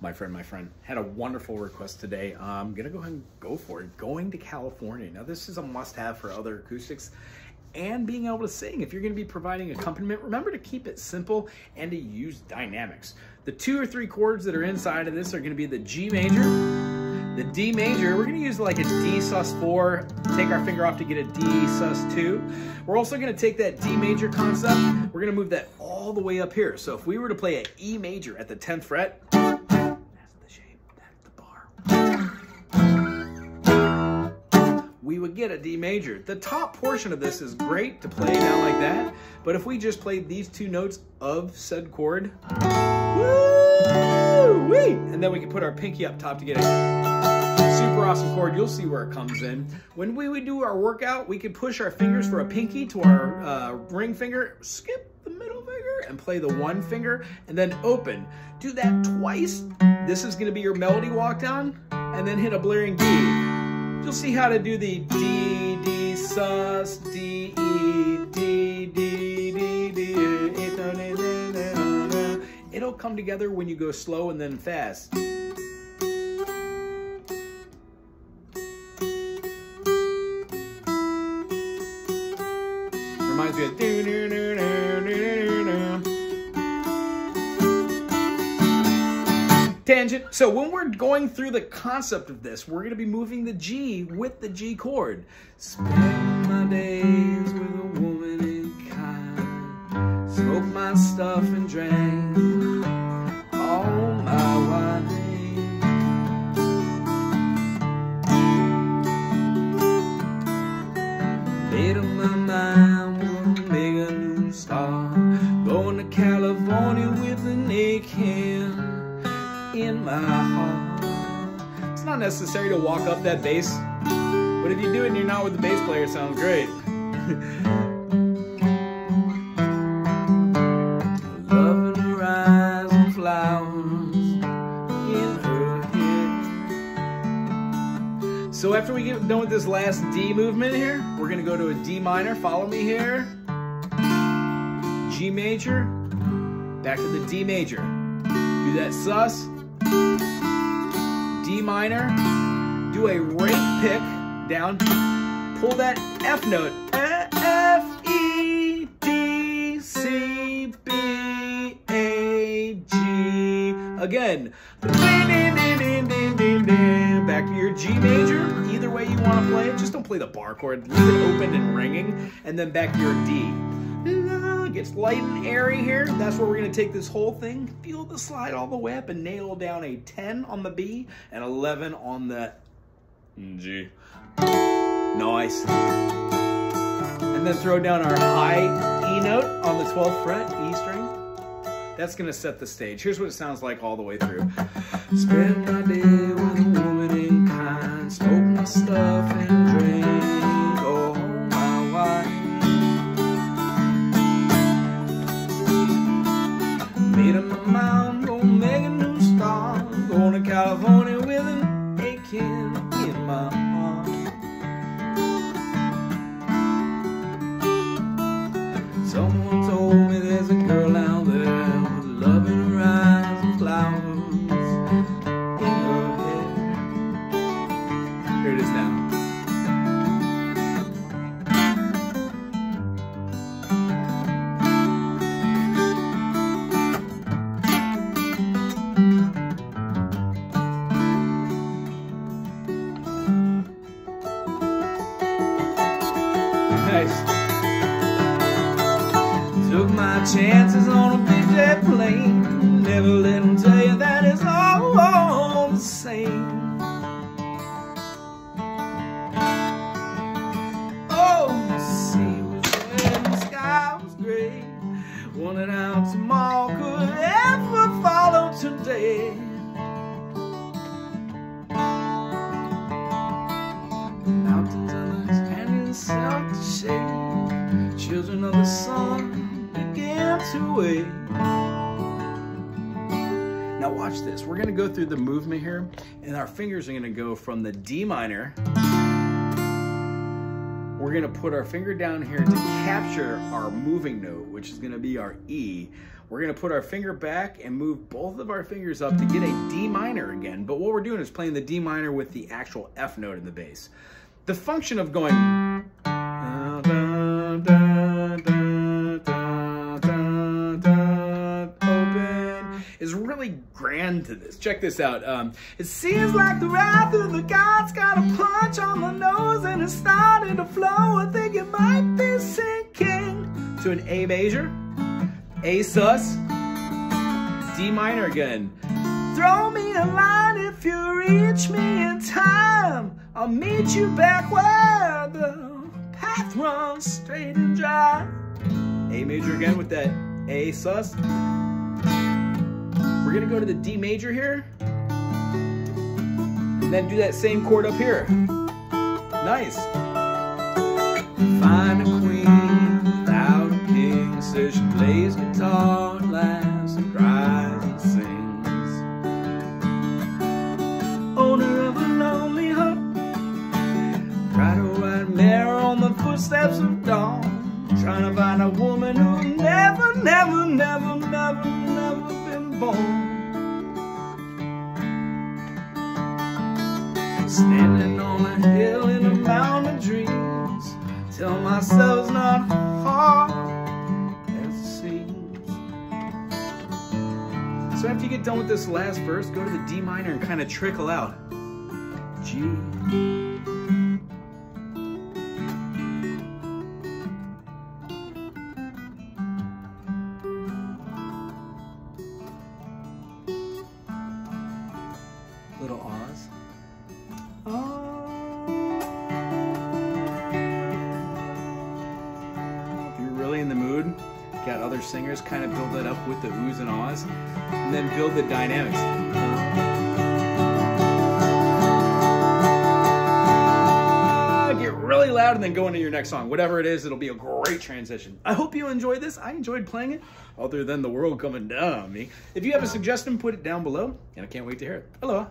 my friend, my friend, had a wonderful request today. Um, I'm gonna go ahead and go for it. Going to California. Now, this is a must-have for other acoustics and being able to sing. If you're gonna be providing accompaniment, remember to keep it simple and to use dynamics. The two or three chords that are inside of this are gonna be the G major, the D major, we're gonna use like a D sus4, take our finger off to get a D sus2. We're also gonna take that D major concept, we're gonna move that all the way up here. So if we were to play an E major at the 10th fret, we would get a D major. The top portion of this is great to play down like that, but if we just played these two notes of said chord, and then we can put our pinky up top to get a super awesome chord. You'll see where it comes in. When we would do our workout, we could push our fingers for a pinky to our uh, ring finger, skip the middle finger, and play the one finger, and then open. Do that twice. This is gonna be your melody walk down, and then hit a blaring D you'll see how to do the D, D, sus, D, E, D, D, D, D, It'll come together when you go slow and then fast. Reminds me of tangent. So when we're going through the concept of this, we're going to be moving the G with the G chord. Spend my days with a woman in kind, smoke my stuff and drink not necessary to walk up that bass, but if you do it and you're not with the bass player, it sounds great. Love in her eyes and flowers in her head. So after we get done with this last D movement here, we're gonna go to a D minor. Follow me here. G major, back to the D major. Do that sus, Minor, do a rake pick down, pull that F note, F, E, D, C, B, A, G, again, back to your G major, either way you want to play it, just don't play the bar chord, leave it open and ringing, and then back to your D gets light and airy here. That's where we're gonna take this whole thing, feel the slide all the way up and nail down a 10 on the B and 11 on the G. Nice. And then throw down our high E note on the 12th fret, E string. That's gonna set the stage. Here's what it sounds like all the way through. My day with a woman in kind, my stuff and. Someone told me there's a girl out there with love in her eyes and flowers in her hair. Here it is now. Nice. Took my chances on a big plane. Never let them tell you that it's all, all the same. Oh, the sea was red and the sky was gray. Wanted out tomorrow could ever follow today. Mountains and the canyons south to shade. Children of the sun to wait. Now watch this. We're gonna go through the movement here, and our fingers are gonna go from the D minor we're gonna put our finger down here to capture our moving note, which is gonna be our E. We're gonna put our finger back and move both of our fingers up to get a D minor again. But what we're doing is playing the D minor with the actual F note in the bass. The function of going really grand to this. Check this out. Um, it seems like the wrath of the gods got a punch on the nose and it's starting to flow. I think it might be sinking to an A major. A sus, D minor again. Throw me a line if you reach me in time. I'll meet you back where the path runs straight and dry. A major again with that A sus. We're gonna go to the D major here. And then do that same chord up here. Nice. Find a queen without a king, says she plays guitar, laughs and cries and sings. Owner of a lonely hut, ride a white mare on the footsteps of dawn, trying to find a woman who never, never, never, never, never been born. Standing on a hill in a mountain of dreams, tell myself it's not hard as it seems. So after you get done with this last verse, go to the D minor and kind of trickle out. G. got other singers kind of build that up with the oohs and ahs, and then build the dynamics. Ah, get really loud and then go into your next song. Whatever it is, it'll be a great transition. I hope you enjoyed this. I enjoyed playing it, other than the world coming down on me. If you have a suggestion, put it down below, and I can't wait to hear it. Hello.